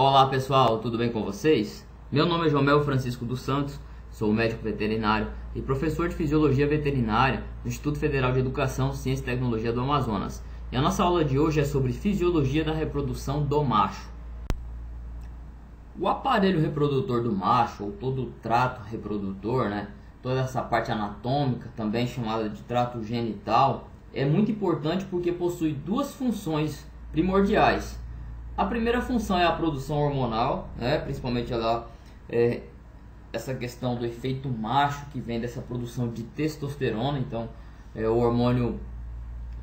Olá pessoal, tudo bem com vocês? Meu nome é Jomel Francisco dos Santos, sou médico veterinário e professor de Fisiologia Veterinária no Instituto Federal de Educação, Ciência e Tecnologia do Amazonas. E a nossa aula de hoje é sobre Fisiologia da Reprodução do Macho. O aparelho reprodutor do macho, ou todo o trato reprodutor, né, toda essa parte anatômica, também chamada de trato genital, é muito importante porque possui duas funções primordiais. A primeira função é a produção hormonal, né? principalmente ela, é, essa questão do efeito macho que vem dessa produção de testosterona, então é o hormônio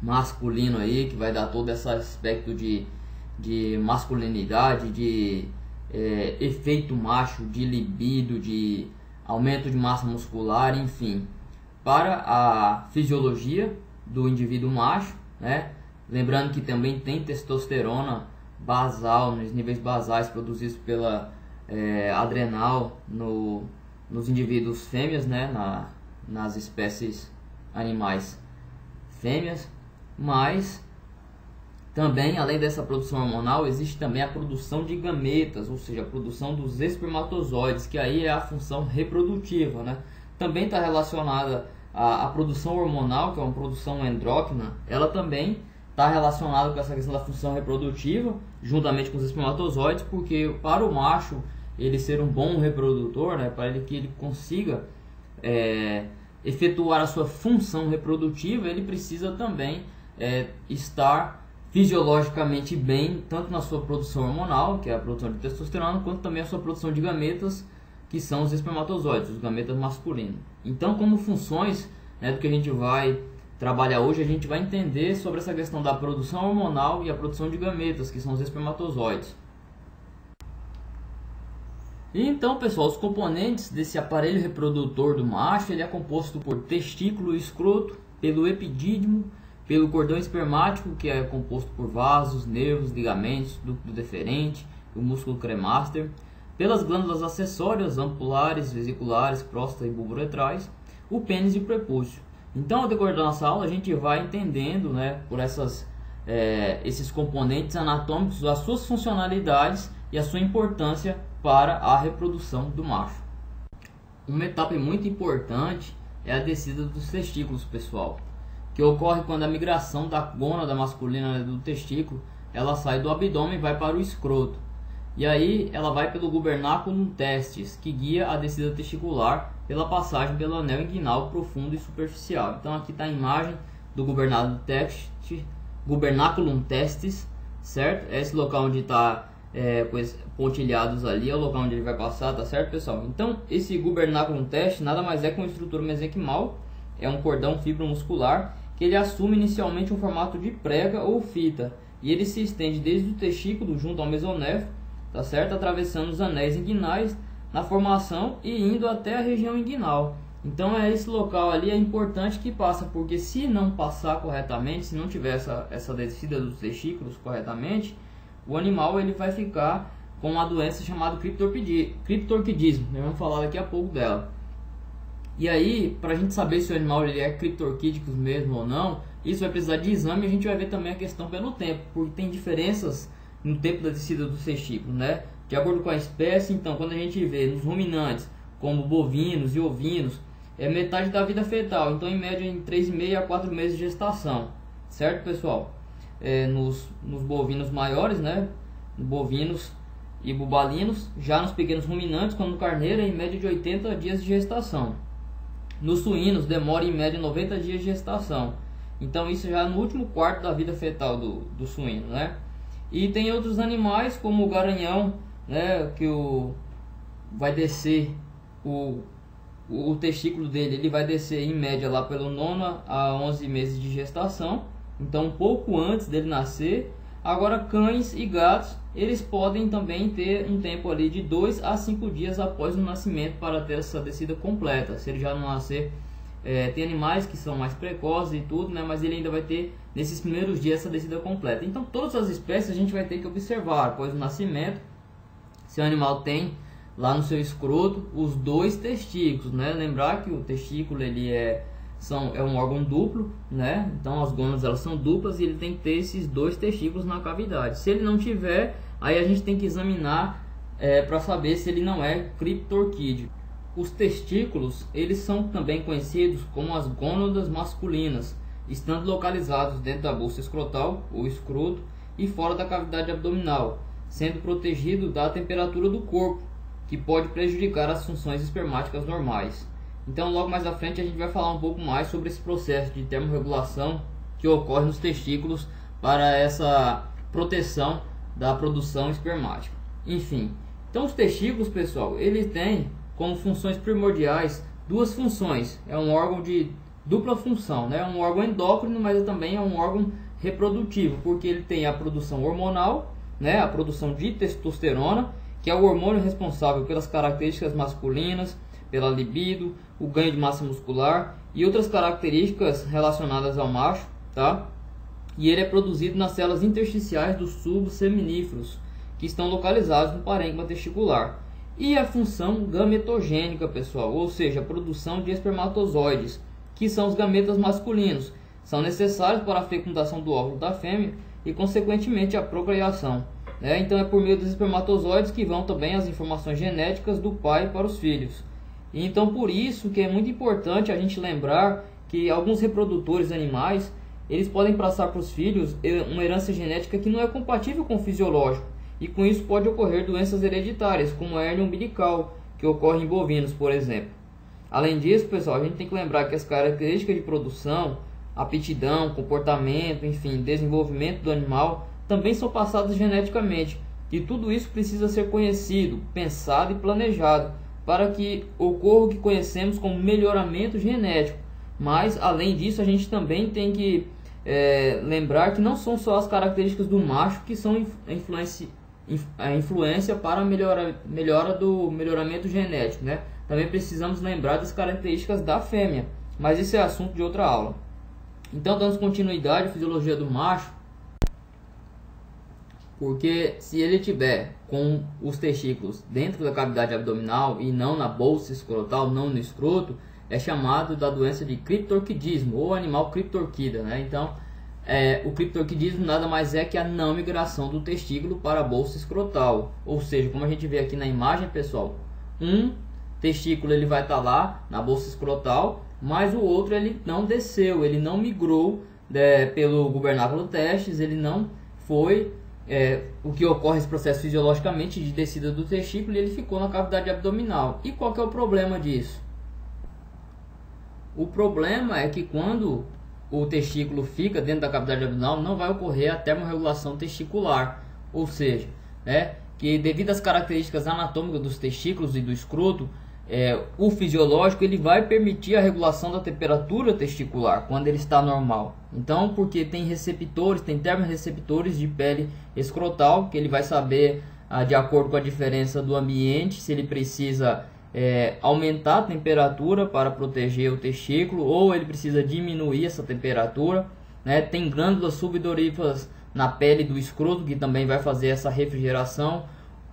masculino aí que vai dar todo esse aspecto de, de masculinidade, de é, efeito macho, de libido, de aumento de massa muscular, enfim, para a fisiologia do indivíduo macho, né? Lembrando que também tem testosterona basal, nos níveis basais produzidos pela é, adrenal no, nos indivíduos fêmeas, né? Na, nas espécies animais fêmeas, mas também, além dessa produção hormonal, existe também a produção de gametas, ou seja, a produção dos espermatozoides, que aí é a função reprodutiva, né? Também está relacionada à, à produção hormonal, que é uma produção endócrina, ela também está relacionado com essa questão da função reprodutiva, juntamente com os espermatozoides, porque para o macho ele ser um bom reprodutor, né, para ele que ele consiga é, efetuar a sua função reprodutiva, ele precisa também é, estar fisiologicamente bem, tanto na sua produção hormonal, que é a produção de testosterona, quanto também a sua produção de gametas, que são os espermatozoides, os gametas masculinos. Então, como funções né, do que a gente vai trabalhar hoje, a gente vai entender sobre essa questão da produção hormonal e a produção de gametas, que são os espermatozoides. E então, pessoal, os componentes desse aparelho reprodutor do macho, ele é composto por testículo e escroto, pelo epidídimo, pelo cordão espermático, que é composto por vasos, nervos, ligamentos, ducto deferente, o músculo cremaster, pelas glândulas acessórias, ampulares, vesiculares, próstata e bulbo uretrais, o pênis e o prepúcio. Então, ao decorrer da nossa aula, a gente vai entendendo, né, por essas, é, esses componentes anatômicos, as suas funcionalidades e a sua importância para a reprodução do macho. Uma etapa muito importante é a descida dos testículos, pessoal, que ocorre quando a migração da gônada masculina do testículo ela sai do abdômen e vai para o escroto. E aí ela vai pelo gubernáculo testes, que guia a descida testicular pela passagem pelo anel inguinal profundo e superficial. Então aqui está a imagem do gubernáculo testes, gubernaculum testis, certo? É esse local onde está é, pois, pontilhados ali, é o local onde ele vai passar, tá certo, pessoal? Então esse gubernaculum teste nada mais é que uma estrutura mesenquimal, é um cordão fibromuscular que ele assume inicialmente um formato de prega ou fita e ele se estende desde o testículo junto ao mesonéfro tá certo? Atravessando os anéis inguinais na formação e indo até a região inguinal. Então é esse local ali é importante que passa, porque se não passar corretamente, se não tiver essa, essa descida dos testículos corretamente, o animal ele vai ficar com uma doença chamada criptorquidismo. Nós vamos falar daqui a pouco dela. E aí, para a gente saber se o animal ele é criptorquídico mesmo ou não, isso vai precisar de exame e a gente vai ver também a questão pelo tempo, porque tem diferenças no tempo da descida dos testículos, né? De acordo com a espécie, então, quando a gente vê nos ruminantes, como bovinos e ovinos, é metade da vida fetal, então em média em 3,5 a 4 meses de gestação, certo pessoal? É, nos, nos bovinos maiores, né? Bovinos e bubalinos, já nos pequenos ruminantes, como no carneiro, é em média de 80 dias de gestação. Nos suínos demora em média 90 dias de gestação. Então isso já é no último quarto da vida fetal do, do suíno, né? E tem outros animais como o garanhão, né, que o vai descer o, o, testículo dele, ele vai descer em média lá pelo 9 a 11 meses de gestação, então um pouco antes dele nascer. Agora cães e gatos, eles podem também ter um tempo ali de 2 a 5 dias após o nascimento para ter essa descida completa. Se ele já não nascer é, tem animais que são mais precoces e tudo, né? Mas ele ainda vai ter nesses primeiros dias essa descida completa. Então todas as espécies a gente vai ter que observar após o nascimento se o animal tem lá no seu escroto os dois testículos, né? Lembrar que o testículo ele é são, é um órgão duplo, né? Então as gônadas elas são duplas e ele tem que ter esses dois testículos na cavidade. Se ele não tiver, aí a gente tem que examinar é, para saber se ele não é criptorquídeo. Os testículos, eles são também conhecidos como as gônadas masculinas, estando localizados dentro da bolsa escrotal, ou escroto, e fora da cavidade abdominal, sendo protegido da temperatura do corpo, que pode prejudicar as funções espermáticas normais. Então, logo mais à frente, a gente vai falar um pouco mais sobre esse processo de termorregulação que ocorre nos testículos para essa proteção da produção espermática. Enfim, então os testículos, pessoal, ele tem como funções primordiais duas funções. É um órgão de dupla função, né? É um órgão endócrino, mas também é um órgão reprodutivo, porque ele tem a produção hormonal, né? A produção de testosterona, que é o hormônio responsável pelas características masculinas, pela libido, o ganho de massa muscular e outras características relacionadas ao macho, tá? E ele é produzido nas células intersticiais dos tubos seminíferos, que estão localizados no parênquima testicular. E a função gametogênica, pessoal, ou seja, a produção de espermatozoides, que são os gametas masculinos, são necessários para a fecundação do óvulo da fêmea e, consequentemente, a procriação. Né? Então, é por meio dos espermatozoides que vão também as informações genéticas do pai para os filhos. E, então, por isso que é muito importante a gente lembrar que alguns reprodutores animais eles podem passar para os filhos uma herança genética que não é compatível com o fisiológico e com isso pode ocorrer doenças hereditárias, como a hernia umbilical, que ocorre em bovinos, por exemplo. Além disso, pessoal, a gente tem que lembrar que as características de produção, aptidão, comportamento, enfim, desenvolvimento do animal também são passadas geneticamente. E tudo isso precisa ser conhecido, pensado e planejado para que ocorra o que conhecemos como melhoramento genético. Mas, além disso, a gente também tem que é, lembrar que não são só as características do macho que são influência a influência para a melhora, melhora do melhoramento genético, né? Também precisamos lembrar das características da fêmea, mas isso é assunto de outra aula. Então, dando continuidade à fisiologia do macho, porque se ele tiver com os testículos dentro da cavidade abdominal e não na bolsa escrotal, não no escroto, é chamado da doença de criptorquidismo ou animal criptorquida, né? Então, é, o criptorquidismo nada mais é que a não migração do testículo para a bolsa escrotal. Ou seja, como a gente vê aqui na imagem, pessoal, um testículo ele vai estar tá lá na bolsa escrotal, mas o outro ele não desceu, ele não migrou é, pelo gubernáculo testes, ele não foi é, o que ocorre esse processo fisiologicamente de descida do testículo e ele ficou na cavidade abdominal. E qual que é o problema disso? O problema é que quando o testículo fica dentro da cavidade abdominal, não vai ocorrer a termorregulação testicular, ou seja, né, que devido às características anatômicas dos testículos e do escroto, é, o fisiológico ele vai permitir a regulação da temperatura testicular quando ele está normal. Então, porque tem receptores, tem termorreceptores de pele escrotal, que ele vai saber, ah, de acordo com a diferença do ambiente, se ele precisa é, aumentar a temperatura para proteger o testículo ou ele precisa diminuir essa temperatura. Né? Tem glândulas subdoríferas na pele do escroto que também vai fazer essa refrigeração.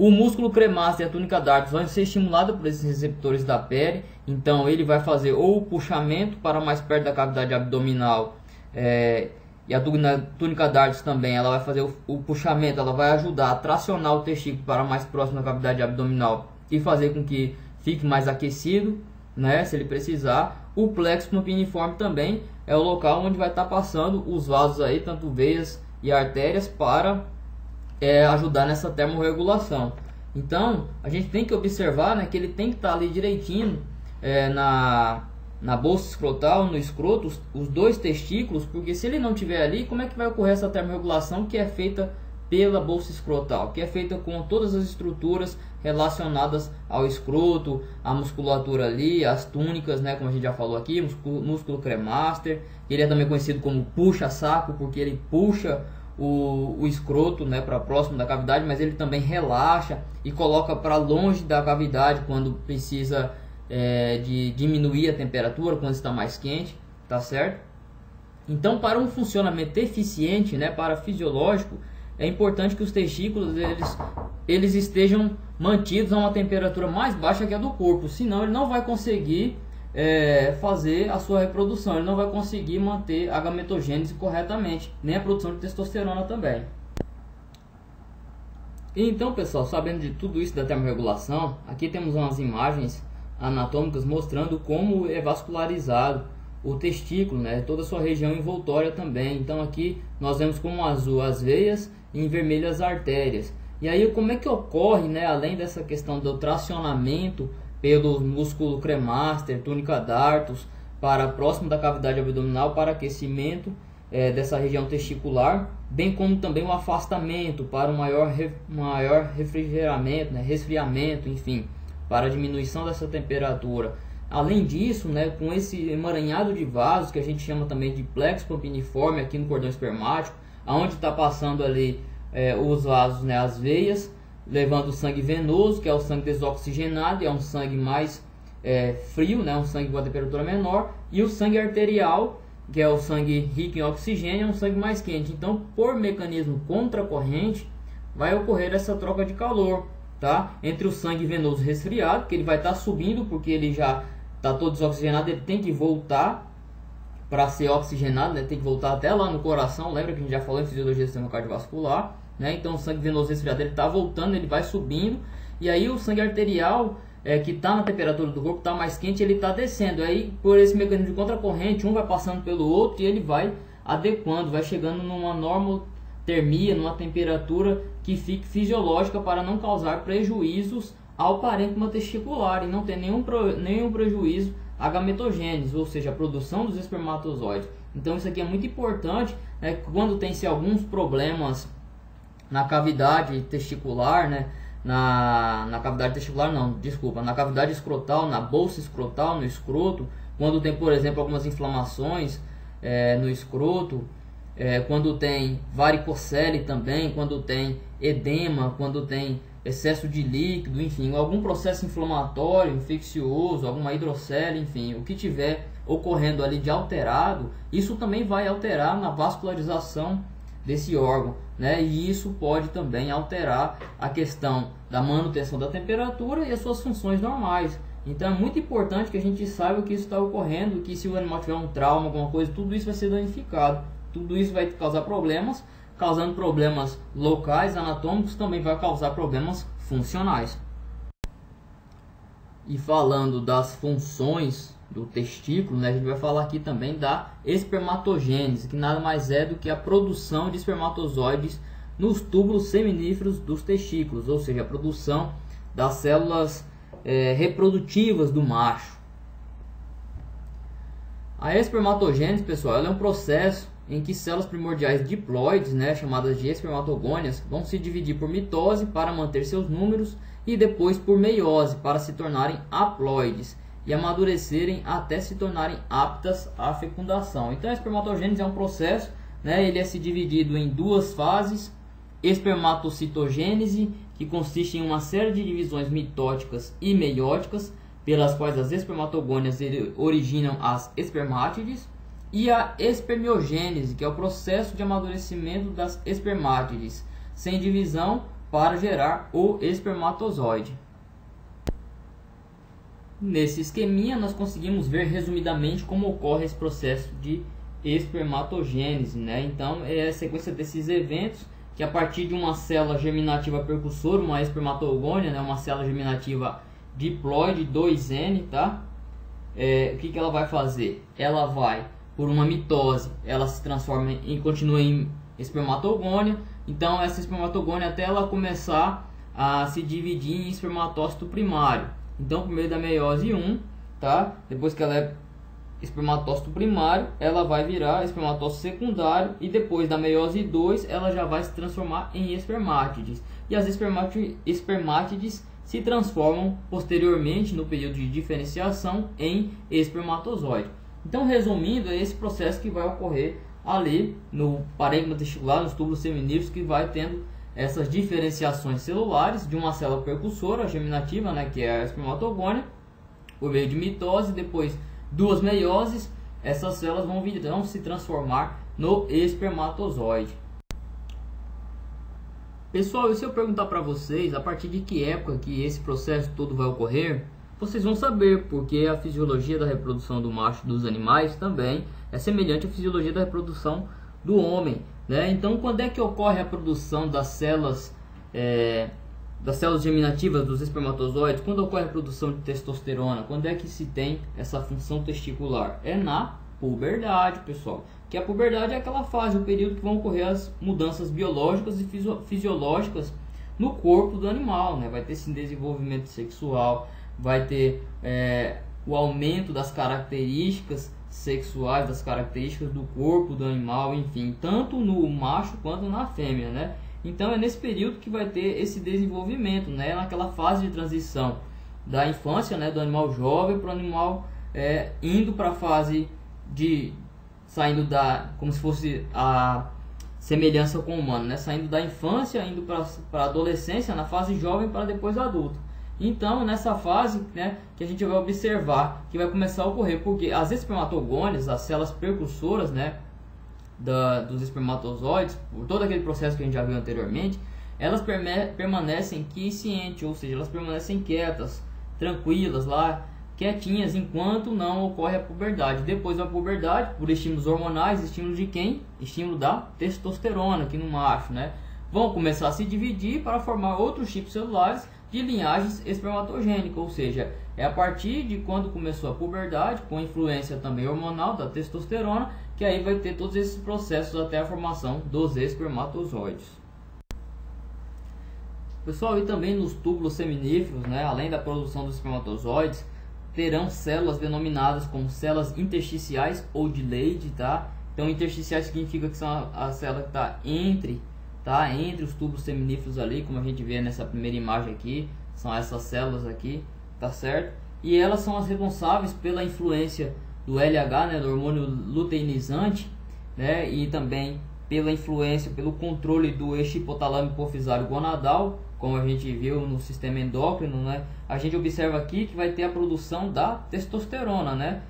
O músculo cremáceo e a túnica dardos vão ser estimulados por esses receptores da pele, então ele vai fazer ou o puxamento para mais perto da cavidade abdominal é, e a túnica dardos também, ela vai fazer o, o, puxamento, ela vai ajudar a tracionar o testículo para mais próximo da cavidade abdominal e fazer com que fique mais aquecido, né, se ele precisar. O plexo pampiniforme também é o local onde vai estar passando os vasos aí, tanto veias e artérias, para é, ajudar nessa termorregulação. Então, a gente tem que observar né, que ele tem que estar tá ali direitinho é, na, na bolsa escrotal, no escroto, os, os, dois testículos, porque se ele não tiver ali, como é que vai ocorrer essa termorregulação que é feita pela bolsa escrotal, que é feita com todas as estruturas relacionadas ao escroto, a musculatura ali, as túnicas, né, como a gente já falou aqui, músculo, músculo cremaster, ele é também conhecido como puxa-saco, porque ele puxa o, o escroto né, para próximo da cavidade, mas ele também relaxa e coloca para longe da cavidade quando precisa é, de diminuir a temperatura, quando está mais quente, tá certo? Então, para um funcionamento eficiente, né, para fisiológico, é importante que os testículos eles, eles estejam mantidos a uma temperatura mais baixa que a do corpo, senão ele não vai conseguir é, fazer a sua reprodução, ele não vai conseguir manter a gametogênese corretamente, nem a produção de testosterona também. Então, pessoal, sabendo de tudo isso da termorregulação, aqui temos umas imagens anatômicas mostrando como é vascularizado o testículo, né, toda a sua região envoltória também. Então aqui nós vemos como azul as veias e em vermelho as artérias. E aí como é que ocorre, né, além dessa questão do tracionamento pelo músculo cremaster, túnica dartos, para próximo da cavidade abdominal para aquecimento é, dessa região testicular, bem como também o afastamento para um maior, re, maior refrigeramento, né, resfriamento, enfim, para diminuição dessa temperatura. Além disso, né, com esse emaranhado de vasos que a gente chama também de plexo pampiniforme aqui no cordão espermático, aonde está passando ali é, os vasos, né, as veias, levando o sangue venoso, que é o sangue desoxigenado, é um sangue mais é, frio, né, um sangue com a temperatura menor, e o sangue arterial, que é o sangue rico em oxigênio, é um sangue mais quente. Então, por mecanismo contracorrente, vai ocorrer essa troca de calor, tá? Entre o sangue venoso resfriado, que ele vai estar tá subindo porque ele já está todo desoxigenado, ele tem que voltar para ser oxigenado, né? Tem que voltar até lá no coração. Lembra que a gente já falou em fisiologia do sistema cardiovascular, né? Então, o sangue venoso resfriado ele está voltando, ele vai subindo, e aí o sangue arterial é, que está na temperatura do corpo, está mais quente, ele está descendo. Aí, por esse mecanismo de contracorrente, um vai passando pelo outro e ele vai adequando, vai chegando numa normotermia, numa temperatura que fique fisiológica para não causar prejuízos ao parênquima testicular e não ter nenhum, nenhum prejuízo à gametogênese, ou seja, a produção dos espermatozoides. Então isso aqui é muito importante, né, quando tem-se alguns problemas na cavidade testicular, né, na, na cavidade testicular, não, desculpa, na cavidade escrotal, na bolsa escrotal, no escroto, quando tem, por exemplo, algumas inflamações é, no escroto, é, quando tem varicocele também, quando tem edema, quando tem excesso de líquido, enfim, algum processo inflamatório, infeccioso, alguma hidrocele, enfim, o que tiver ocorrendo ali de alterado, isso também vai alterar na vascularização desse órgão, né? E isso pode também alterar a questão da manutenção da temperatura e as suas funções normais. Então é muito importante que a gente saiba que isso está ocorrendo, que se o animal tiver um trauma, alguma coisa, tudo isso vai ser danificado. Tudo isso vai causar problemas, causando problemas locais, anatômicos, também vai causar problemas funcionais. E falando das funções do testículo, né, a gente vai falar aqui também da espermatogênese, que nada mais é do que a produção de espermatozoides nos túbulos seminíferos dos testículos, ou seja, a produção das células é, reprodutivas do macho. A espermatogênese, pessoal, é um processo em que células primordiais diploides, né, chamadas de espermatogônias, vão se dividir por mitose para manter seus números e depois por meiose para se tornarem haploides e amadurecerem até se tornarem aptas à fecundação. Então a espermatogênese é um processo, né, ele é se dividido em duas fases, espermatocitogênese, que consiste em uma série de divisões mitóticas e meióticas, pelas quais as espermatogônias originam as espermátides, e a espermiogênese, que é o processo de amadurecimento das espermátides, sem divisão para gerar o espermatozoide. Nesse esqueminha, nós conseguimos ver resumidamente como ocorre esse processo de espermatogênese. Né? Então, é a sequência desses eventos que a partir de uma célula germinativa percussora, uma espermatogônia, né? uma célula germinativa diploide 2N, tá? É, o que, que ela vai fazer? Ela vai, por uma mitose, ela se transforma em, continua em espermatogônia. Então, essa espermatogônia, até ela começar a se dividir em espermatócito primário. Então, por meio da meiose 1, tá? Depois que ela é espermatócito primário, ela vai virar espermatócito secundário e depois da meiose 2, ela já vai se transformar em espermátides. E as espermátides se transformam posteriormente no período de diferenciação em espermatozoide. Então, resumindo, é esse processo que vai ocorrer ali no parênquima testicular, nos túbulos seminíferos, que vai tendo essas diferenciações celulares de uma célula percussora germinativa, né, que é a espermatogônia, por meio de mitose, depois duas meioses, essas células vão, vir, vão se transformar no espermatozoide. Pessoal, e se eu perguntar para vocês a partir de que época que esse processo todo vai ocorrer, vocês vão saber, porque a fisiologia da reprodução do macho dos animais também é semelhante à fisiologia da reprodução do homem. Né? Então, quando é que ocorre a produção das células é, das células germinativas dos espermatozoides, quando ocorre a produção de testosterona, quando é que se tem essa função testicular? É na puberdade, pessoal. Que a puberdade é aquela fase, o período que vão ocorrer as mudanças biológicas e fisiológicas no corpo do animal, né? Vai ter sim desenvolvimento sexual, vai ter é, o aumento das características sexuais, das características do corpo do animal, enfim, tanto no macho quanto na fêmea, né? Então é nesse período que vai ter esse desenvolvimento, né? Naquela fase de transição da infância, né? Do animal jovem para o animal é, indo para a fase de saindo da como se fosse a semelhança com o humano, né? Saindo da infância, indo para a adolescência, na fase jovem para depois adulto. Então, nessa fase, né, que a gente vai observar que vai começar a ocorrer, porque as espermatogônias, as células precursoras, né, da, dos espermatozoides, por todo aquele processo que a gente já viu anteriormente, elas permanecem quiescentes, ou seja, elas permanecem quietas, tranquilas lá, quietinhas, enquanto não ocorre a puberdade. Depois da puberdade, por estímulos hormonais, estímulo de quem? Estímulo da testosterona aqui no macho, né? Vão começar a se dividir para formar outros tipos celulares de linhagens espermatogênicas, ou seja, é a partir de quando começou a puberdade, com influência também hormonal da testosterona, que aí vai ter todos esses processos até a formação dos espermatozoides. Pessoal, e também nos túbulos seminíferos, né, além da produção dos espermatozoides, terão células denominadas como células intersticiais ou de Leydig, tá? Então, intersticiais significa que são a, a célula que está entre, tá? Entre os túbulos seminíferos ali, como a gente vê nessa primeira imagem aqui, são essas células aqui, tá certo? E elas são as responsáveis pela influência do LH, né, do hormônio luteinizante, né, e também pela influência, pelo controle do eixo hipotalâmico hipofisário gonadal, como a gente viu no sistema endócrino, né, a gente observa aqui que vai ter a produção da testosterona, né?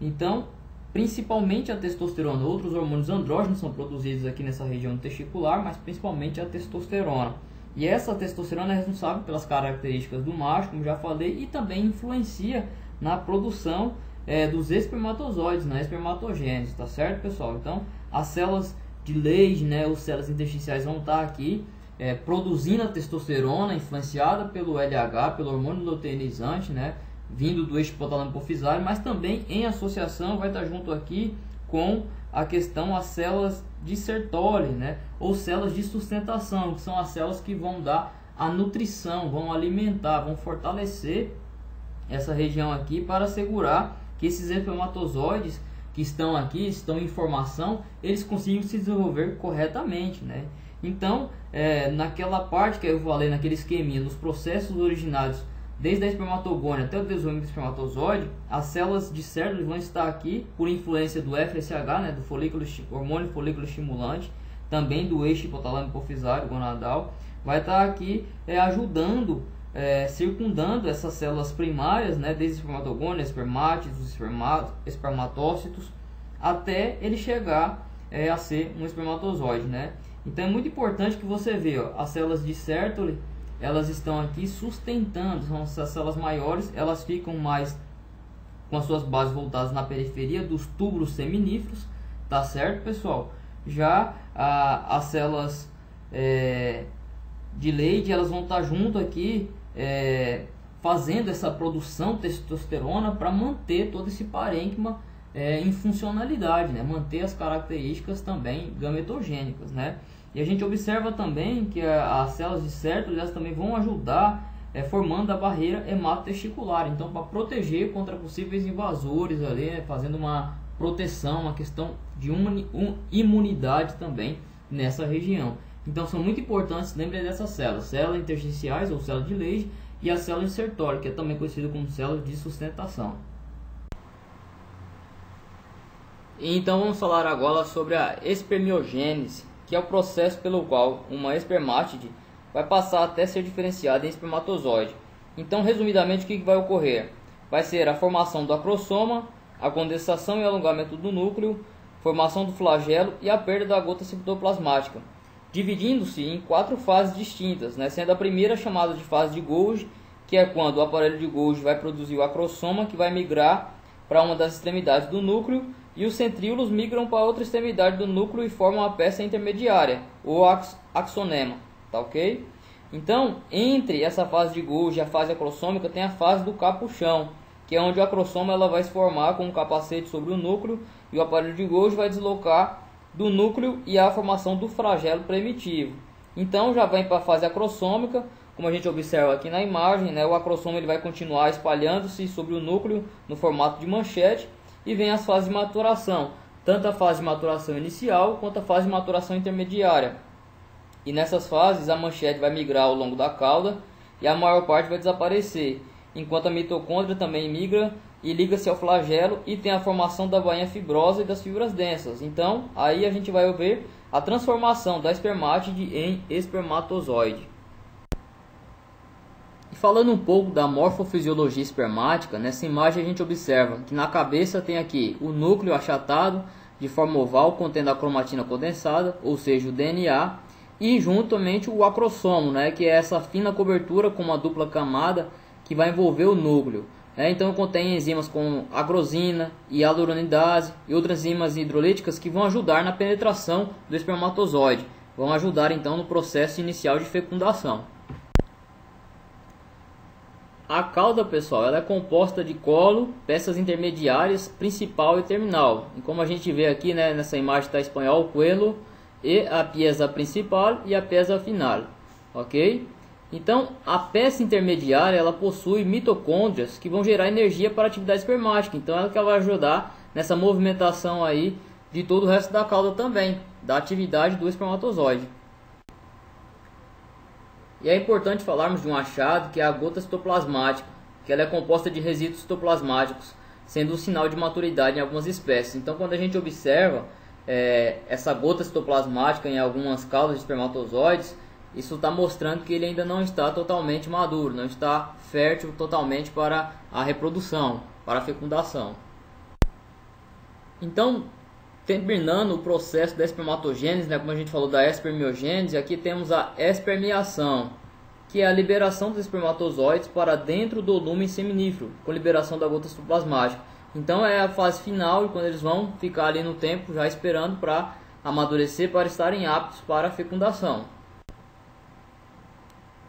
Então, principalmente a testosterona, outros hormônios andrógenos são produzidos aqui nessa região testicular, mas principalmente a testosterona. E essa testosterona é responsável pelas características do macho, como já falei, e também influencia na produção é, dos espermatozoides, na espermatogênese, tá certo, pessoal? Então, as células de Leydig, né, os células intersticiais vão estar aqui é, produzindo a testosterona influenciada pelo LH, pelo hormônio luteinizante, né, vindo do eixo hipotálamo hipofisário, mas também em associação vai estar junto aqui com a questão as células de Sertoli, né, ou células de sustentação, que são as células que vão dar a nutrição, vão alimentar, vão fortalecer essa região aqui para assegurar que esses espermatozoides que estão aqui, estão em formação, eles consigam se desenvolver corretamente, né? Então, é, naquela parte que eu falei, naquele esqueminha, nos processos originários, desde a espermatogônia até o do espermatozoide, as células de células vão estar aqui por influência do FSH, né, do folículo, hormônio folículo estimulante, também do eixo hipotalâmico hipofisário gonadal, vai estar aqui é, ajudando é, circundando essas células primárias, né, desde espermatogônia, espermátidos, espermato, espermatócitos, até ele chegar é, a ser um espermatozoide, né? Então é muito importante que você veja, as células de Sertoli, elas estão aqui sustentando, são essas células maiores, elas ficam mais com as suas bases voltadas na periferia dos túbulos seminíferos, tá certo, pessoal? Já a, as células é, de Leydig, elas vão estar junto aqui é, fazendo essa produção de testosterona para manter todo esse parênquima é, em funcionalidade, né? manter as características também gametogênicas. Né? E a gente observa também que a, as células de certo elas também vão ajudar é, formando a barreira hematotesticular, então para proteger contra possíveis invasores ali, né? fazendo uma proteção, uma questão de imunidade também nessa região. Então são muito importantes, lembre dessas células, células intersticiais ou células de Leydig e a célula insertória, que é também conhecida como célula de sustentação. Então vamos falar agora sobre a espermiogênese, que é o processo pelo qual uma espermátide vai passar até ser diferenciada em espermatozoide. Então, resumidamente, o que vai ocorrer? Vai ser a formação do acrosoma, a condensação e alongamento do núcleo, formação do flagelo e a perda da gota citoplasmática dividindo-se em quatro fases distintas, né? sendo a primeira chamada de fase de Golgi, que é quando o aparelho de Golgi vai produzir o acrossoma, que vai migrar para uma das extremidades do núcleo, e os centríolos migram para outra extremidade do núcleo e formam a peça intermediária, o ax axonema, tá ok? Então, entre essa fase de Golgi e a fase acrossômica tem a fase do capuchão, que é onde o acrossoma ela vai se formar com um capacete sobre o núcleo e o aparelho de Golgi vai deslocar do núcleo e a formação do flagelo primitivo. Então já vem para a fase acrossômica, como a gente observa aqui na imagem, né, o acrossoma ele vai continuar espalhando-se sobre o núcleo no formato de manchete e vem as fases de maturação, tanto a fase de maturação inicial quanto a fase de maturação intermediária. E nessas fases a manchete vai migrar ao longo da cauda e a maior parte vai desaparecer enquanto a mitocôndria também migra e liga-se ao flagelo e tem a formação da bainha fibrosa e das fibras densas. Então, aí a gente vai ver a transformação da espermátide em espermatozoide. E falando um pouco da morfofisiologia espermática, nessa imagem a gente observa que na cabeça tem aqui o núcleo achatado de forma oval contendo a cromatina condensada, ou seja, o DNA, e juntamente o acrossomo, né, que é essa fina cobertura com uma dupla camada que vai envolver o núcleo. É, então contém enzimas como agrosina, hialuronidase e outras enzimas hidrolíticas que vão ajudar na penetração do espermatozoide, vão ajudar então no processo inicial de fecundação. A cauda, pessoal, ela é composta de colo, peças intermediárias, principal e terminal. E como a gente vê aqui, né, nessa imagem está espanhol, coelho e a pieza principal e a pieza final, ok? Então, a peça intermediária ela possui mitocôndrias que vão gerar energia para a atividade espermática. Então, ela que vai ajudar nessa movimentação aí de todo o resto da cauda também, da atividade do espermatozoide. E é importante falarmos de um achado que é a gota citoplasmática, que ela é composta de resíduos citoplasmáticos, sendo um sinal de maturidade em algumas espécies. Então, quando a gente observa é, essa gota citoplasmática em algumas caudas de espermatozoides, isso está mostrando que ele ainda não está totalmente maduro, não está fértil totalmente para a reprodução, para a fecundação. Então, terminando o processo da espermatogênese, né, como a gente falou da espermiogênese, aqui temos a espermiação, que é a liberação dos espermatozoides para dentro do lumen seminífero, com liberação da gota citoplasmática. Então é a fase final, quando eles vão ficar ali no tempo já esperando para amadurecer, para estarem aptos para a fecundação.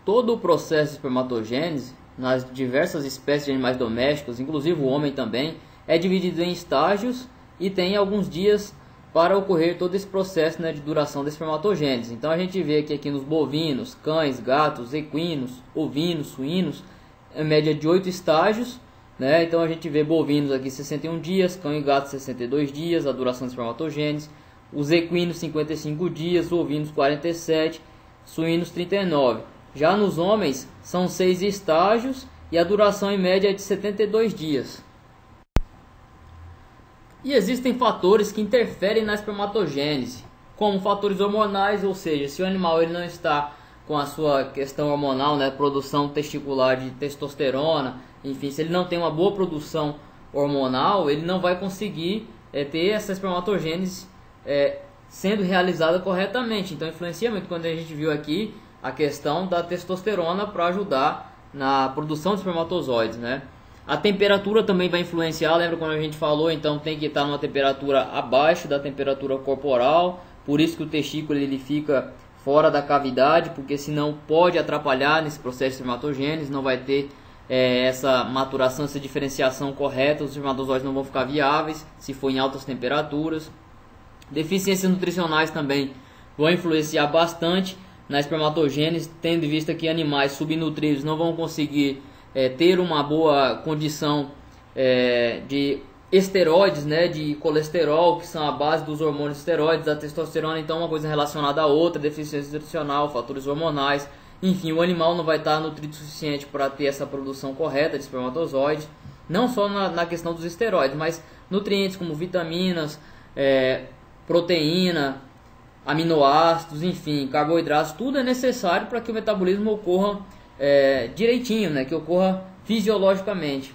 Todo o processo de espermatogênese nas diversas espécies de animais domésticos, inclusive o homem também, é dividido em estágios e tem alguns dias para ocorrer todo esse processo né, de duração da espermatogênese. Então a gente vê que aqui nos bovinos, cães, gatos, equinos, ovinos, suínos, em média de 8 estágios. Né? Então a gente vê bovinos aqui 61 dias, cão e gato 62 dias, a duração da espermatogênese. Os equinos 55 dias, ovinos 47, suínos 39. Já nos homens, são seis estágios e a duração em média é de 72 dias. E existem fatores que interferem na espermatogênese, como fatores hormonais, ou seja, se o animal ele não está com a sua questão hormonal, né, produção testicular de testosterona, enfim, se ele não tem uma boa produção hormonal, ele não vai conseguir é, ter essa espermatogênese é, sendo realizada corretamente. Então influencia muito quando a gente viu aqui a questão da testosterona para ajudar na produção de espermatozoides, né? A temperatura também vai influenciar, lembra quando a gente falou, então tem que estar numa temperatura abaixo da temperatura corporal, por isso que o testículo ele fica fora da cavidade, porque senão pode atrapalhar nesse processo de espermatogênese, não vai ter é, essa maturação, essa diferenciação correta, os espermatozoides não vão ficar viáveis se for em altas temperaturas. Deficiências nutricionais também vão influenciar bastante na espermatogênese, tendo em vista que animais subnutridos não vão conseguir é, ter uma boa condição é, de esteroides, né, de colesterol, que são a base dos hormônios esteroides, da testosterona, então uma coisa relacionada a outra, deficiência nutricional, fatores hormonais, enfim, o animal não vai estar nutrido o suficiente para ter essa produção correta de espermatozoides, não só na, na questão dos esteroides, mas nutrientes como vitaminas, é, proteína, aminoácidos, enfim, carboidratos, tudo é necessário para que o metabolismo ocorra é, direitinho, né, que ocorra fisiologicamente.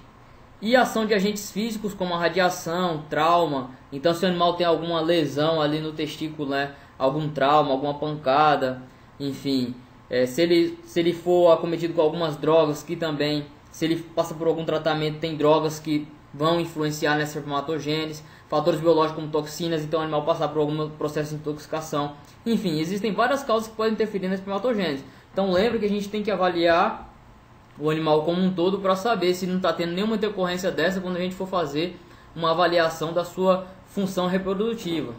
E ação de agentes físicos como a radiação, trauma. Então, se o animal tem alguma lesão ali no testículo, né, algum trauma, alguma pancada, enfim, é, se, ele, se ele for acometido com algumas drogas que também, se ele passa por algum tratamento, tem drogas que vão influenciar nessa espermatogênese fatores biológicos como toxinas, então o animal passar por algum processo de intoxicação. Enfim, existem várias causas que podem interferir na espermatogênese. Então lembra que a gente tem que avaliar o animal como um todo para saber se não está tendo nenhuma intercorrência dessa quando a gente for fazer uma avaliação da sua função reprodutiva.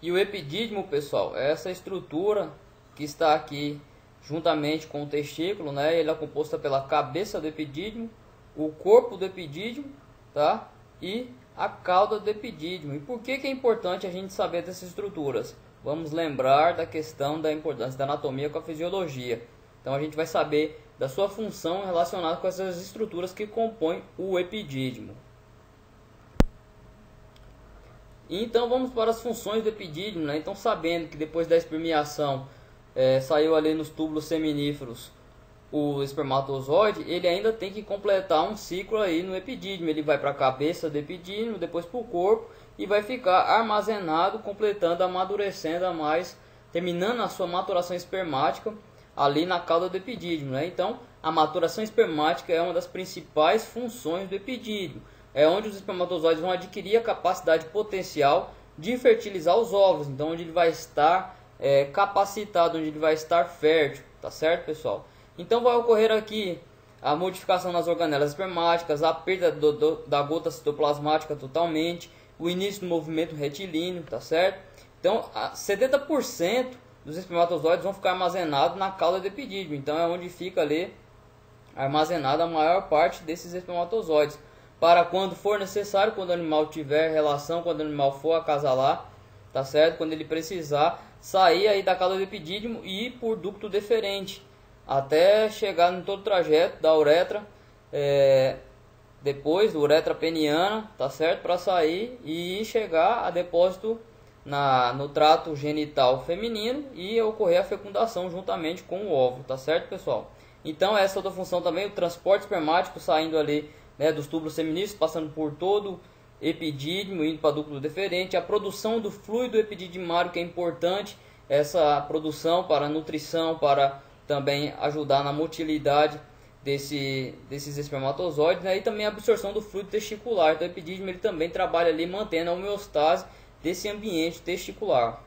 E o epidídimo, pessoal, é essa estrutura que está aqui juntamente com o testículo, né? Ele é composto pela cabeça do epidídimo, o corpo do epidídimo, tá? E a cauda do epidídimo. E por que, que é importante a gente saber dessas estruturas? Vamos lembrar da questão da importância da anatomia com a fisiologia. Então a gente vai saber da sua função relacionada com essas estruturas que compõem o epidídimo. Então vamos para as funções do epidídimo. Né? Então sabendo que depois da espermiação é, saiu ali nos túbulos seminíferos o espermatozoide, ele ainda tem que completar um ciclo aí no epidídimo. Ele vai para a cabeça do epidídimo, depois para o corpo e vai ficar armazenado, completando, amadurecendo a mais, terminando a sua maturação espermática ali na cauda do epidídimo. Né? Então, a maturação espermática é uma das principais funções do epidídimo. É onde os espermatozoides vão adquirir a capacidade potencial de fertilizar os ovos. Então, onde ele vai estar é, capacitado, onde ele vai estar fértil. Tá certo, pessoal? Então, vai ocorrer aqui a modificação nas organelas espermáticas, a perda do, do, da gota citoplasmática totalmente, o início do movimento retilíneo, tá certo? Então, 70% dos espermatozoides vão ficar armazenados na cauda do epidídimo. Então, é onde fica ali armazenada a maior parte desses espermatozoides. Para quando for necessário, quando o animal tiver relação, quando o animal for acasalar, tá certo? Quando ele precisar sair aí da cauda do epidídimo e ir por ducto deferente, até chegar em todo o trajeto da uretra, é, depois do uretra peniana, tá certo? Para sair e chegar a depósito na, no trato genital feminino e ocorrer a fecundação juntamente com o óvulo, tá certo, pessoal? Então essa outra função também, o transporte espermático saindo ali né, dos túbulos seminíferos, passando por todo epidídimo, indo para ducto deferente, a produção do fluido epididimário que é importante, essa produção para nutrição, para também ajudar na motilidade desse, desses espermatozoides, né? e também a absorção do fluido testicular. Então, o epidídimo ele também trabalha ali mantendo a homeostase desse ambiente testicular.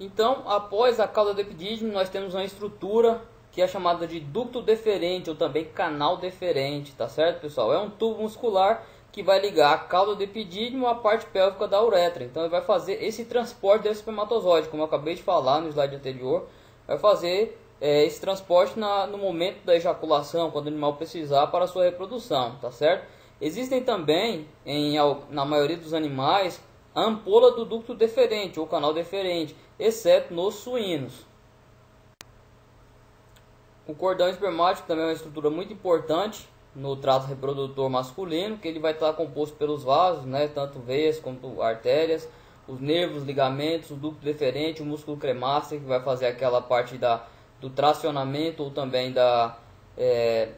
Então, após a cauda do epidídimo, nós temos uma estrutura que é chamada de ducto deferente ou também canal deferente, tá certo, pessoal? É um tubo muscular que vai ligar a cauda do epidídimo à parte pélvica da uretra. Então, ele vai fazer esse transporte desse espermatozoide, como eu acabei de falar no slide anterior, vai fazer é, esse transporte na, no momento da ejaculação, quando o animal precisar para sua reprodução, tá certo? Existem também, em, na maioria dos animais, a ampola do ducto deferente ou canal deferente, exceto nos suínos. O cordão espermático também é uma estrutura muito importante no trato reprodutor masculino, que ele vai estar composto pelos vasos, né, tanto veias quanto artérias, os nervos, ligamentos, o ducto deferente, o músculo cremáceo, que vai fazer aquela parte da, do tracionamento ou também da é,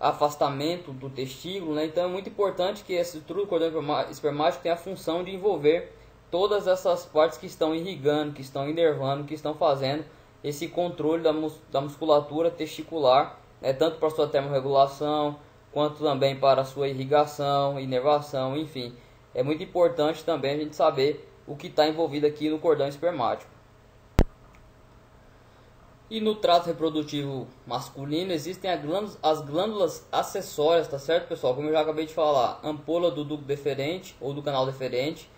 afastamento do testículo, né? Então é muito importante que esse estrutura do cordão espermático tenha a função de envolver todas essas partes que estão irrigando, que estão inervando, que estão fazendo esse controle da, mus da musculatura testicular, né? tanto para sua termorregulação, quanto também para sua irrigação, inervação, enfim. É muito importante também a gente saber o que está envolvido aqui no cordão espermático. E no trato reprodutivo masculino existem as glândulas acessórias, tá certo, pessoal? Como eu já acabei de falar, ampola do ducto deferente ou do canal deferente,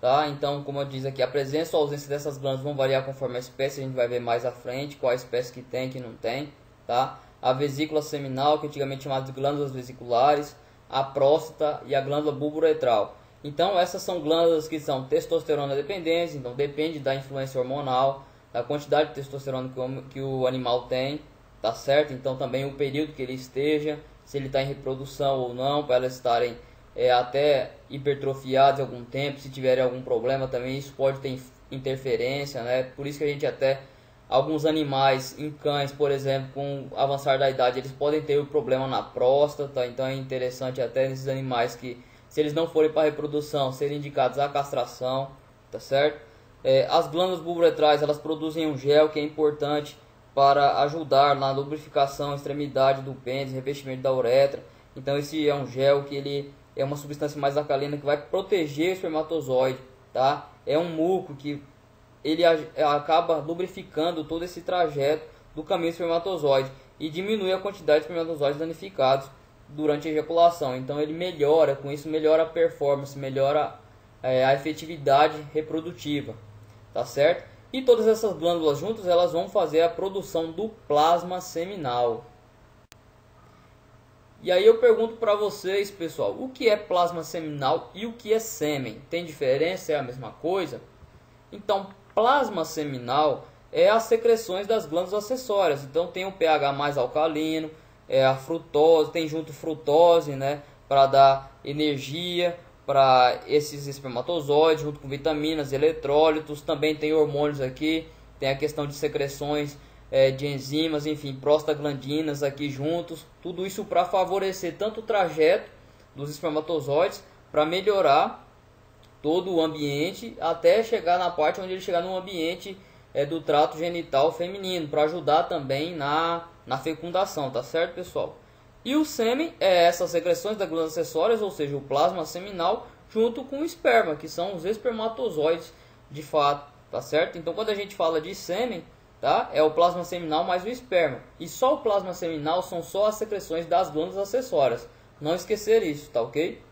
tá? Então, como eu diz aqui, a presença ou ausência dessas glândulas vão variar conforme a espécie, a gente vai ver mais à frente qual espécie que tem, que não tem, tá? A vesícula seminal, que antigamente chamada de glândulas vesiculares, a próstata e a glândula bulboretral. Então, essas são glândulas que são testosterona dependentes, então depende da influência hormonal, da quantidade de testosterona que o, que o animal tem, tá certo? Então também o período que ele esteja, se ele está em reprodução ou não, para elas estarem é, até hipertrofiadas algum tempo, se tiverem algum problema também isso pode ter interferência, né? Por isso que a gente até alguns animais em cães, por exemplo, com avançar da idade, eles podem ter o um problema na próstata, então é interessante até nesses animais que se eles não forem para reprodução, serem indicados à castração, tá certo? É, as glândulas bulboretrais elas produzem um gel que é importante para ajudar na lubrificação, extremidade do pênis, revestimento da uretra. Então esse é um gel que ele é uma substância mais alcalina que vai proteger o espermatozoide, tá? É um muco que ele acaba lubrificando todo esse trajeto do caminho espermatozoide e diminui a quantidade de espermatozoides danificados durante a ejaculação. Então ele melhora, com isso melhora a performance, melhora é, a efetividade reprodutiva, tá certo? E todas essas glândulas juntas elas vão fazer a produção do plasma seminal. E aí eu pergunto para vocês, pessoal, o que é plasma seminal e o que é sêmen? Tem diferença? É a mesma coisa? Então, plasma seminal é as secreções das glândulas acessórias. Então tem o pH mais alcalino, é a frutose, tem junto frutose, né, para dar energia para esses espermatozoides, junto com vitaminas, eletrólitos, também tem hormônios aqui, tem a questão de secreções é, de enzimas, enfim, prostaglandinas aqui juntos, tudo isso para favorecer tanto o trajeto dos espermatozoides, para melhorar todo o ambiente, até chegar na parte onde ele chegar no ambiente é, do trato genital feminino, para ajudar também na, na fecundação, tá certo, pessoal? E o sêmen é essas secreções das glândulas acessórias, ou seja, o plasma seminal, junto com o esperma, que são os espermatozoides de fato, tá certo? Então, quando a gente fala de sêmen, tá? É o plasma seminal mais o esperma. E só o plasma seminal são só as secreções das glândulas acessórias. Não esquecer isso, tá ok?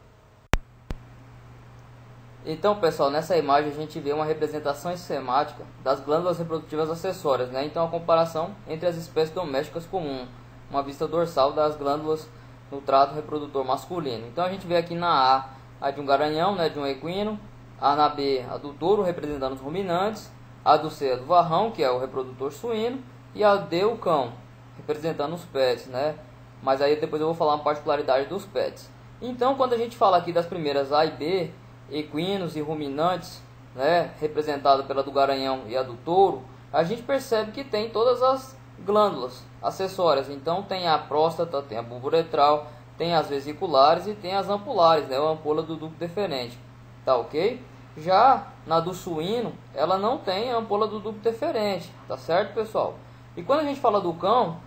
Então, pessoal, nessa imagem a gente vê uma representação esquemática das glândulas reprodutivas acessórias, né? Então, a comparação entre as espécies domésticas comuns, uma vista dorsal das glândulas no trato reprodutor masculino. Então, a gente vê aqui na A a de um garanhão, né, de um equino, a na B a do touro representando os ruminantes, a do C a do varrão, que é o reprodutor suíno, e a D o cão, representando os pets, né? Mas aí depois eu vou falar uma particularidade dos pets. Então, quando a gente fala aqui das primeiras A e B, equinos e ruminantes, né, representada pela do garanhão e a do touro, a gente percebe que tem todas as glândulas acessórias. Então tem a próstata, tem a bulbo uretral, tem as vesiculares e tem as ampulares, né, a ampola do ducto deferente. Tá ok? Já na do suíno, ela não tem a ampola do ducto deferente, tá certo, pessoal? E quando a gente fala do cão,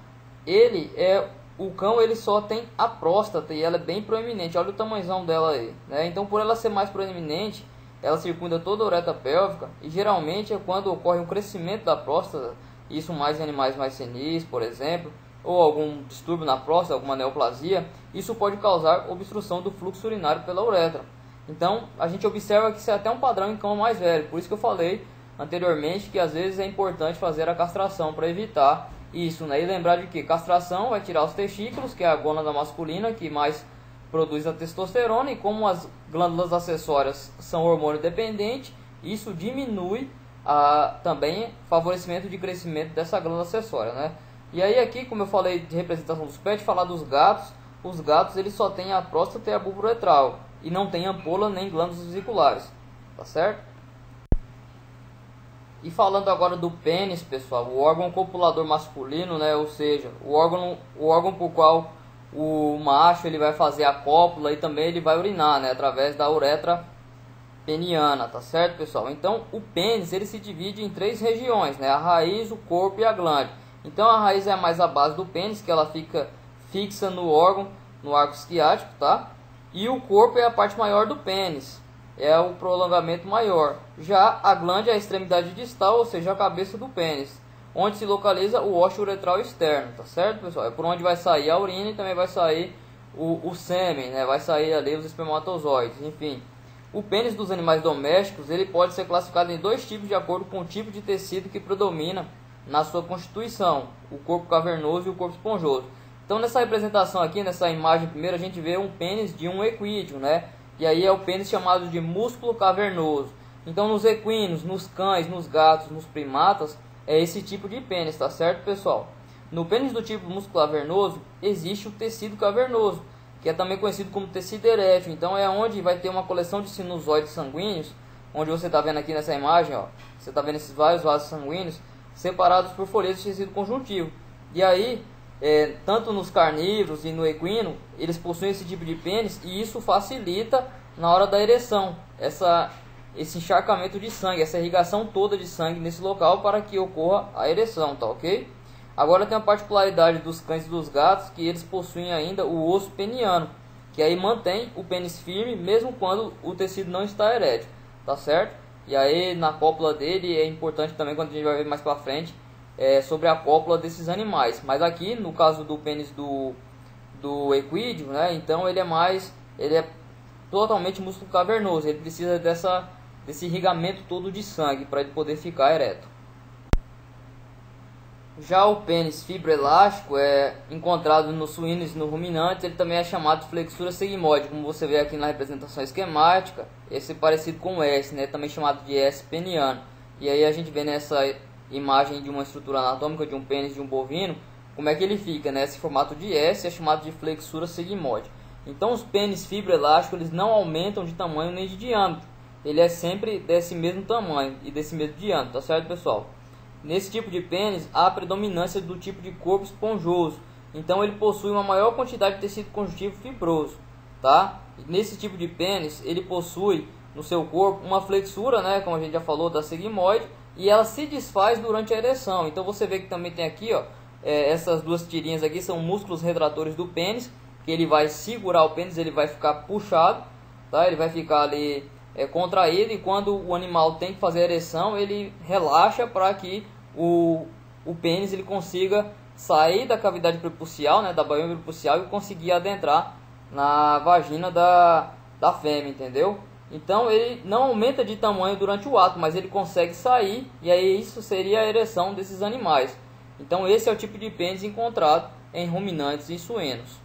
ele é o cão ele só tem a próstata e ela é bem proeminente. Olha o tamanhozão dela aí, né? Então, por ela ser mais proeminente, ela circunda toda a uretra pélvica e geralmente é quando ocorre um crescimento da próstata, isso mais em animais mais senis, por exemplo, ou algum distúrbio na próstata, alguma neoplasia, isso pode causar obstrução do fluxo urinário pela uretra. Então, a gente observa que isso é até um padrão em cão mais velho, por isso que eu falei anteriormente que às vezes é importante fazer a castração para evitar isso, né? E lembrar de que castração vai tirar os testículos, que é a gônada masculina que mais produz a testosterona, e como as glândulas acessórias são hormônio dependente, isso diminui a, também favorecimento de crescimento dessa glândula acessória, né? E aí aqui, como eu falei de representação dos pets, falar dos gatos, os gatos eles só têm a próstata e a bulbo uretral, e não tem ampola nem glândulas vesiculares, tá certo? E falando agora do pênis, pessoal, o órgão copulador masculino, né, ou seja, o órgão, o órgão por qual o macho ele vai fazer a cópula e também ele vai urinar, né, através da uretra peniana, tá certo, pessoal? Então, o pênis ele se divide em três regiões, né, a raiz, o corpo e a glande. Então, a raiz é mais a base do pênis, que ela fica fixa no órgão, no arco esquiático, tá? E o corpo é a parte maior do pênis, é o prolongamento maior. Já a glande é a extremidade distal, ou seja, a cabeça do pênis, onde se localiza o ósseo uretral externo, tá certo, pessoal? É por onde vai sair a urina e também vai sair o, o sêmen, né? Vai sair ali os espermatozoides, enfim. O pênis dos animais domésticos, ele pode ser classificado em dois tipos de acordo com o tipo de tecido que predomina na sua constituição, o corpo cavernoso e o corpo esponjoso. Então nessa representação aqui, nessa imagem primeira, a gente vê um pênis de um equídeo, né? E aí é o pênis chamado de músculo cavernoso. Então nos equinos, nos cães, nos gatos, nos primatas, é esse tipo de pênis, tá certo, pessoal? No pênis do tipo músculo cavernoso, existe o tecido cavernoso, que é também conhecido como tecido erétil. Então é onde vai ter uma coleção de sinusoides sanguíneos, onde você está vendo aqui nessa imagem, ó, você está vendo esses vários vasos sanguíneos separados por folhetos de tecido conjuntivo. E aí é, tanto nos carnívoros e no equino, eles possuem esse tipo de pênis e isso facilita na hora da ereção, essa, esse encharcamento de sangue, essa irrigação toda de sangue nesse local para que ocorra a ereção, tá ok? Agora tem a particularidade dos cães e dos gatos que eles possuem ainda o osso peniano, que aí mantém o pênis firme mesmo quando o tecido não está erétil, tá certo? E aí na cópula dele é importante também quando a gente vai ver mais para frente é, sobre a cópula desses animais. Mas aqui no caso do pênis do do equídeo, né? Então ele é mais ele é totalmente músculo cavernoso. Ele precisa dessa desse irrigamento todo de sangue para ele poder ficar ereto. Já o pênis fibroelástico é encontrado nos suínos e no ruminantes, ele também é chamado de flexura sigmoide, como você vê aqui na representação esquemática, esse é parecido com o S, né, também chamado de S peniano. E aí a gente vê nessa imagem de uma estrutura anatômica de um pênis de um bovino, como é que ele fica, né? Esse formato de S é chamado de flexura sigmoide. Então os pênis fibroelásticos eles não aumentam de tamanho nem de diâmetro. Ele é sempre desse mesmo tamanho e desse mesmo diâmetro, tá certo, pessoal? Nesse tipo de pênis, há a predominância do tipo de corpo esponjoso, então ele possui uma maior quantidade de tecido conjuntivo fibroso, tá? nesse tipo de pênis, ele possui no seu corpo uma flexura, né, como a gente já falou, da sigmoide, e ela se desfaz durante a ereção. Então você vê que também tem aqui, ó, é, essas duas tirinhas aqui são músculos retratores do pênis, que ele vai segurar o pênis, ele vai ficar puxado, tá? Ele vai ficar ali é, contraído e quando o animal tem que fazer a ereção, ele relaxa para que o, o pênis ele consiga sair da cavidade prepucial, né, da baía prepucial e conseguir adentrar na vagina da, da fêmea, entendeu? Então ele não aumenta de tamanho durante o ato, mas ele consegue sair e aí isso seria a ereção desses animais. Então esse é o tipo de pênis encontrado em ruminantes e suínos.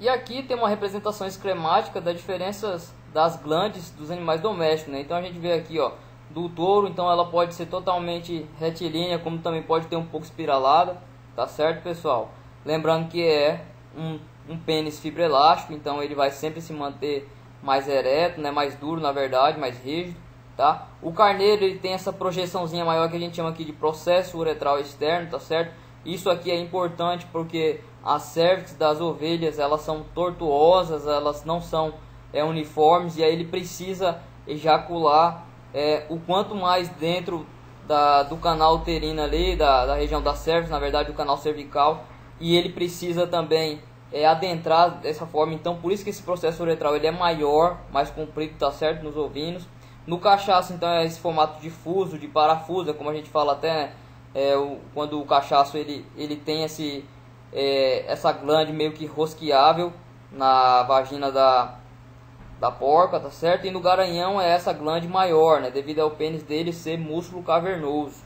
E aqui tem uma representação esquemática das diferenças das glandes dos animais domésticos. Né? Então a gente vê aqui ó, do touro, então ela pode ser totalmente retilínea, como também pode ter um pouco espiralada, tá certo pessoal? Lembrando que é um, um pênis fibroelástico, então ele vai sempre se manter mais ereto, né? mais duro na verdade, mais rígido. Tá? O carneiro ele tem essa projeçãozinha maior que a gente chama aqui de processo uretral externo, tá certo? Isso aqui é importante porque as cervix das ovelhas elas são tortuosas, elas não são é, uniformes e aí ele precisa ejacular é, o quanto mais dentro da, do canal uterino ali, da, da região da cervix, na verdade o canal cervical, e ele precisa também é, adentrar dessa forma, então por isso que esse processo uretral ele é maior, mais comprido, tá certo, nos ovinos. No cachaço, então, é esse formato de fuso, de parafuso, é como a gente fala até, né? é, o, quando o cachaço ele, ele tem esse, é, essa glande meio que rosqueável na vagina da, da porca, tá certo? E no garanhão é essa glande maior, né? Devido ao pênis dele ser músculo cavernoso.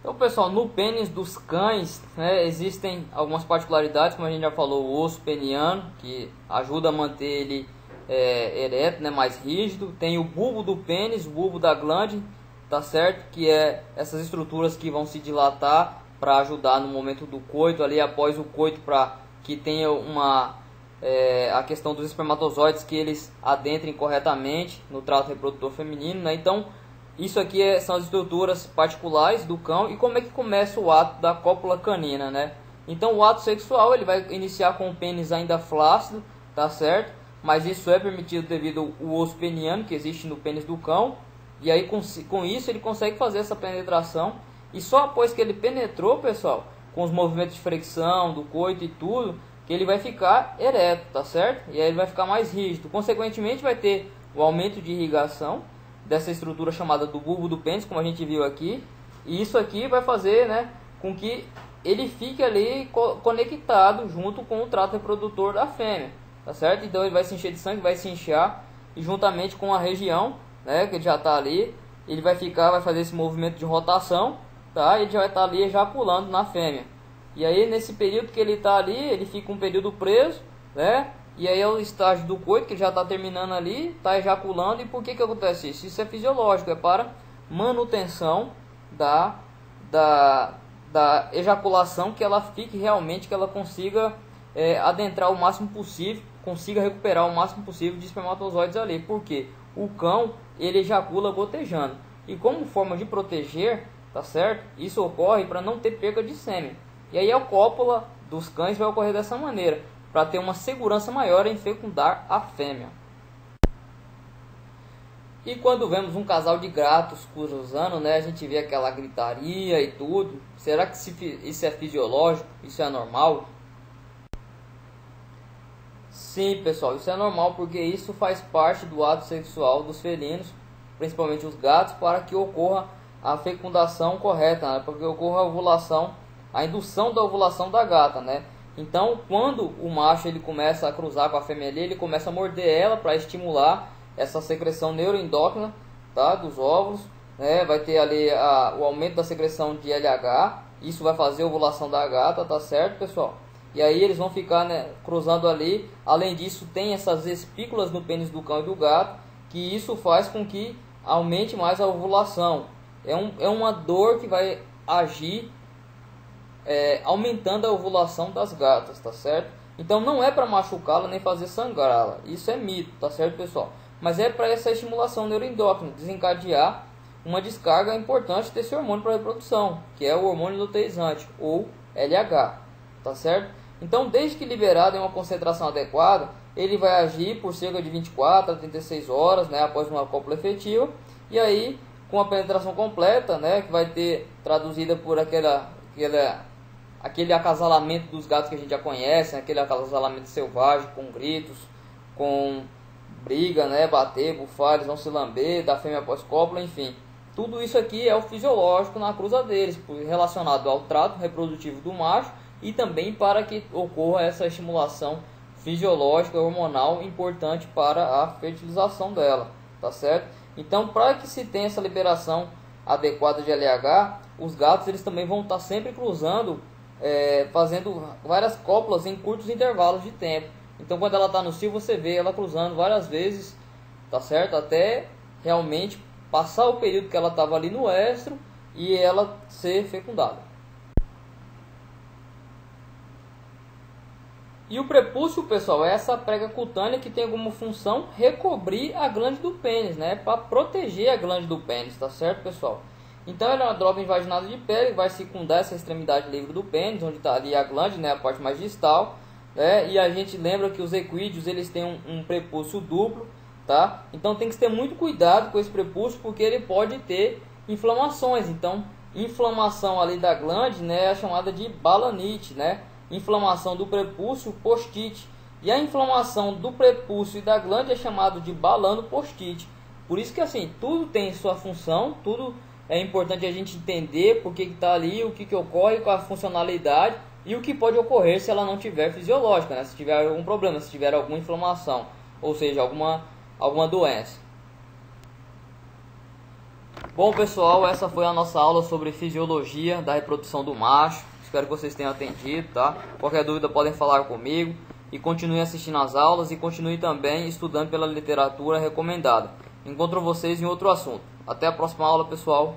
Então, pessoal, no pênis dos cães né, existem algumas particularidades, como a gente já falou, o osso peniano, que ajuda a manter ele é, ereto, né, mais rígido. Tem o bulbo do pênis, o bulbo da glande, tá certo? Que é essas estruturas que vão se dilatar para ajudar no momento do coito, ali após o coito, para que tenha uma é, a questão dos espermatozoides que eles adentrem corretamente no trato reprodutor feminino, né? Então, isso aqui é, são as estruturas particulares do cão e como é que começa o ato da cópula canina, né? Então, o ato sexual ele vai iniciar com o pênis ainda flácido, tá certo? Mas isso é permitido devido ao osso peniano que existe no pênis do cão. E aí, com, com isso, ele consegue fazer essa penetração. E só após que ele penetrou, pessoal, com os movimentos de fricção, do coito e tudo, que ele vai ficar ereto, tá certo? E aí ele vai ficar mais rígido. Consequentemente, vai ter o aumento de irrigação dessa estrutura chamada do bulbo do pênis, como a gente viu aqui. E isso aqui vai fazer, né, com que ele fique ali co conectado junto com o trato reprodutor da fêmea, tá certo? Então ele vai se encher de sangue, vai se inchar e juntamente com a região, né, que já está ali, ele vai ficar, vai fazer esse movimento de rotação, tá? Ele já vai estar tá ali ejaculando na fêmea. E aí nesse período que ele está ali, ele fica um período preso, né? E aí é o estágio do coito que já está terminando ali, está ejaculando. E por que que acontece isso? Isso é fisiológico, é para manutenção da, da, da ejaculação, que ela fique realmente, que ela consiga é, adentrar o máximo possível, consiga recuperar o máximo possível de espermatozoides ali. Porque o cão, ele ejacula gotejando. E como forma de proteger, tá certo? Isso ocorre para não ter perda de sêmen. E aí a cópula dos cães vai ocorrer dessa maneira, para ter uma segurança maior em fecundar a fêmea. E quando vemos um casal de gatos cruzando, né, a gente vê aquela gritaria e tudo. Será que isso é fisiológico? Isso é normal? Sim, pessoal, isso é normal porque isso faz parte do ato sexual dos felinos, principalmente os gatos, para que ocorra a fecundação correta, né? para que ocorra a ovulação, a indução da ovulação da gata, né? Então, quando o macho ele começa a cruzar com a fêmea ali, ele começa a morder ela para estimular essa secreção neuroendócrina, tá, dos óvulos, né? Vai ter ali a, o aumento da secreção de LH, isso vai fazer a ovulação da gata, tá certo, pessoal? E aí eles vão ficar né, cruzando ali. Além disso, tem essas espículas no pênis do cão e do gato, que isso faz com que aumente mais a ovulação. É, um, é uma dor que vai agir é, aumentando a ovulação das gatas, tá certo? Então não é para machucá-la nem fazer sangrá-la. Isso é mito, tá certo, pessoal? Mas é para essa estimulação neuroendócrina, desencadear uma descarga importante desse hormônio para reprodução, que é o hormônio luteinizante, ou LH, tá certo? Então, desde que liberado em uma concentração adequada, ele vai agir por cerca de 24 a 36 horas, né, após uma cópula efetiva, e aí com a penetração completa, né, que vai ter traduzida por aquela, aquela aquele acasalamento dos gatos que a gente já conhece, né, aquele acasalamento selvagem com gritos, com briga, né, bater, bufar, eles vão se lamber, da fêmea após cópula, enfim. Tudo isso aqui é o fisiológico na cruza deles, relacionado ao trato reprodutivo do macho e também para que ocorra essa estimulação fisiológica hormonal importante para a fertilização dela, tá certo? Então, para que se tenha essa liberação adequada de LH, os gatos eles também vão estar sempre cruzando, é, fazendo várias cópulas em curtos intervalos de tempo. Então, quando ela está no cio, você vê ela cruzando várias vezes, tá certo? Até realmente passar o período que ela estava ali no estro e ela ser fecundada. E o prepúcio, pessoal, é essa prega cutânea que tem como função recobrir a glande do pênis, né? Para proteger a glande do pênis, tá certo, pessoal? Então ela é uma droga invaginada de pele, vai circundar essa extremidade livre do pênis, onde está ali a glande, né? A parte mais distal, né? E a gente lembra que os equídeos, eles têm um, um prepúcio duplo, tá? Então tem que ter muito cuidado com esse prepúcio, porque ele pode ter inflamações. Então, inflamação ali da glande, né? É chamada de balanite, né? Inflamação do prepúcio, postite. E a inflamação do prepúcio e da glande é chamado de balano postite. Por isso que assim, tudo tem sua função, tudo é importante a gente entender por que está ali, o que, que ocorre, qual a funcionalidade e o que pode ocorrer se ela não tiver fisiológica, né? se tiver algum problema, se tiver alguma inflamação, ou seja, alguma, alguma doença. Bom pessoal, essa foi a nossa aula sobre fisiologia da reprodução do macho. Espero que vocês tenham atendido, tá? Qualquer dúvida podem falar comigo. E continue assistindo às aulas e continue também estudando pela literatura recomendada. Encontro vocês em outro assunto. Até a próxima aula, pessoal.